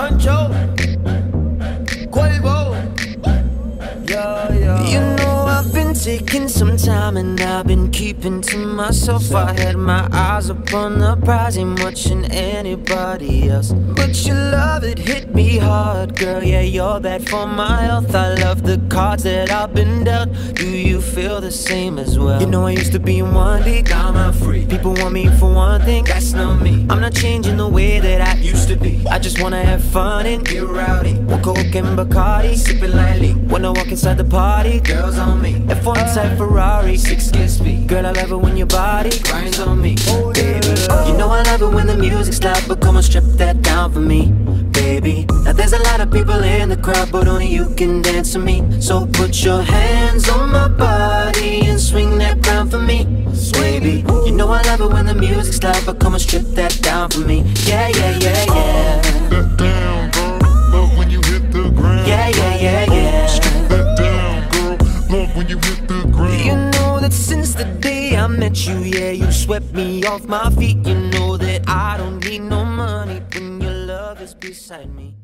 Huncho, Quavo. Yeah, yeah. You know I've been taking some time and I've been keeping to myself. I had my eyes upon the prize, ain't watching anybody else. But your love it hit me hard, girl. Yeah, you're bad for my health. I love the cards that I've been dealt. Do you feel the same as well? You know I used to be in one league, I'm free. People want me for one thing, that's not me. I'm not changing the way that I used to be. Just wanna have fun and get rowdy. One Coke and Bacardi, sipping lightly. When I walk inside the party, girls on me. F1 type Ferrari, six kiss speed. Girl, I love it when your body grinds on me, baby. You know I love it when the music's loud, but come on, strip that down for me, baby. Now there's a lot of people in the crowd, but only you can dance to me. So put your hands on my body and swing that crown for me, Sway, baby. You know I love it when the music's loud, but come on, strip that down for me. Yeah, yeah, yeah, yeah. Love when you hit the ground. You know that since the day I met you, yeah, you swept me off my feet. You know that I don't need no money when your love is beside me.